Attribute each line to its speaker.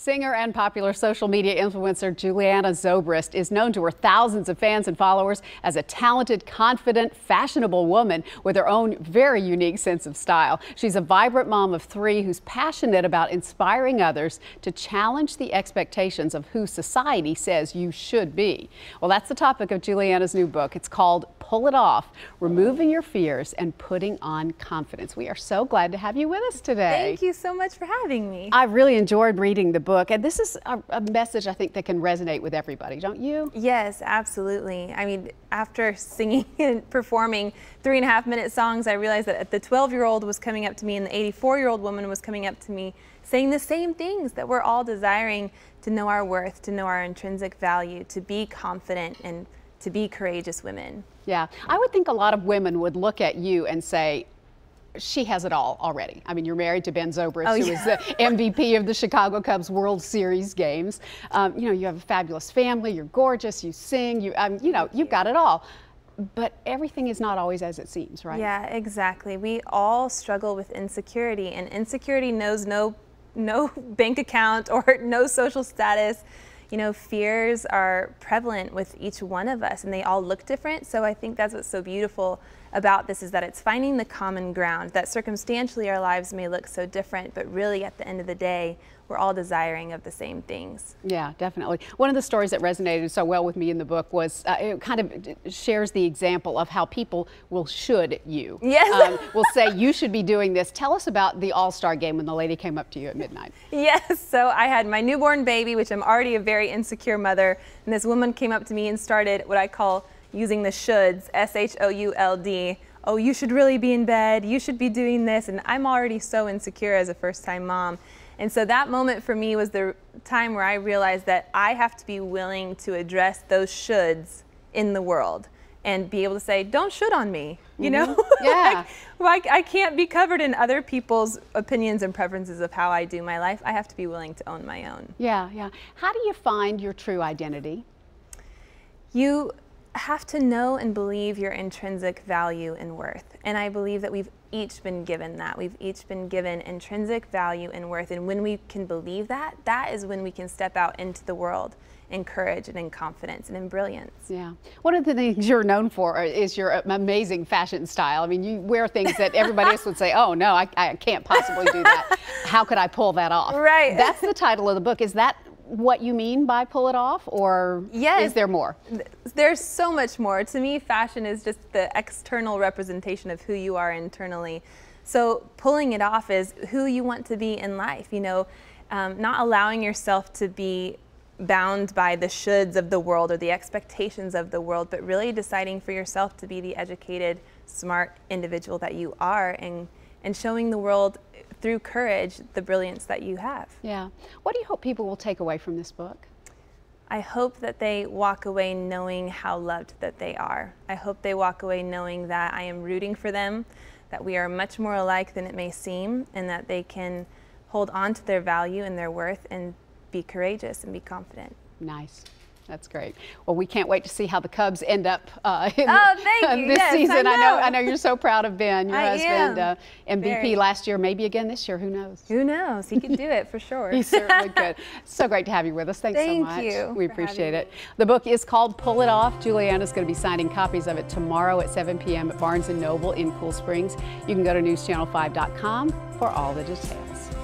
Speaker 1: Singer and popular social media influencer Juliana Zobrist is known to her thousands of fans and followers as a talented, confident, fashionable woman with her own very unique sense of style. She's a vibrant mom of three who's passionate about inspiring others to challenge the expectations of who society says you should be. Well, that's the topic of Juliana's new book. It's called Pull It Off, Removing Your Fears and Putting on Confidence. We are so glad to have you with us today.
Speaker 2: Thank you so much for having me.
Speaker 1: I really enjoyed reading the book, and this is a, a, message I think that can resonate with everybody, don't you?
Speaker 2: Yes, absolutely. I mean, after singing and performing three and a half minute songs, I realized that the 12 year old was coming up to me and the 84 year old woman was coming up to me saying the same things that we're all desiring to know our worth, to know our intrinsic value, to be confident and to be courageous women.
Speaker 1: Yeah, I would think a lot of women would look at you and say, she has it all already. I mean, you're married to Ben Zobrist, oh, yeah. who is the MVP of the Chicago Cubs World Series games. Um, you know, you have a fabulous family. You're gorgeous. You sing. You, um, you know, you've got it all. But everything is not always as it seems, right?
Speaker 2: Yeah, exactly. We all struggle with insecurity, and insecurity knows no no bank account or no social status. You know, fears are prevalent with each one of us, and they all look different. So I think that's what's so beautiful about this is that it's finding the common ground, that circumstantially our lives may look so different, but really at the end of the day, we're all desiring of the same things.
Speaker 1: Yeah, definitely. One of the stories that resonated so well with me in the book was uh, it kind of shares the example of how people will should you.
Speaker 2: Yes. Um,
Speaker 1: will say you should be doing this. Tell us about the All-Star game when the lady came up to you at midnight.
Speaker 2: Yes. So I had my newborn baby, which I'm already a very insecure mother, and this woman came up to me and started what I call using the shoulds, S-H-O-U-L-D. Oh, you should really be in bed. You should be doing this. And I'm already so insecure as a first-time mom. And so that moment for me was the time where I realized that I have to be willing to address those shoulds in the world and be able to say, don't should on me, you know?
Speaker 1: Mm-hmm. Yeah.
Speaker 2: like, like, I can't be covered in other people's opinions and preferences of how I do my life. I have to be willing to own my own.
Speaker 1: Yeah, yeah. How do you find your true identity?
Speaker 2: You have to know and believe your intrinsic value and worth. And I believe that we've each been given that. We've each been given intrinsic value and worth. And when we can believe that, that is when we can step out into the world in courage and in confidence and in brilliance.
Speaker 1: Yeah. One of the things you're known for is your amazing fashion style. I mean, you wear things that everybody else would say, oh, no, I, I can't possibly do that. How could I pull that off?
Speaker 2: Right.
Speaker 1: That's the title of the book. Is that what you mean by pull it off or
Speaker 2: yes,
Speaker 1: is there more?
Speaker 2: There's so much more. To me, fashion is just the external representation of who you are internally. So pulling it off is who you want to be in life, you know, um, not allowing yourself to be bound by the shoulds of the world or the expectations of the world, but really deciding for yourself to be the educated, smart individual that you are and, and showing the world through courage the brilliance that you have.
Speaker 1: Yeah. What do you hope people will take away from this book?
Speaker 2: I hope that they walk away knowing how loved that they are. I hope they walk away knowing that I am rooting for them, that we are much more alike than it may seem, and that they can hold on to their value and their worth and be courageous and be confident.
Speaker 1: Nice. That's great. Well, we can't wait to see how the Cubs end up uh,
Speaker 2: in, oh, thank
Speaker 1: you. this
Speaker 2: yes,
Speaker 1: season.
Speaker 2: I know.
Speaker 1: I know. I know you're so proud of Ben, your
Speaker 2: I
Speaker 1: husband,
Speaker 2: uh,
Speaker 1: MVP Very. last year, maybe again this year. Who knows?
Speaker 2: Who knows? He can do it for sure.
Speaker 1: he certainly could. So great to have you with us. Thanks
Speaker 2: thank
Speaker 1: so much.
Speaker 2: You
Speaker 1: we appreciate it. The book is called Pull It Off. Juliana's going to be signing copies of it tomorrow at 7 p.m. at Barnes & Noble in Cool Springs. You can go to newschannel5.com for all the details.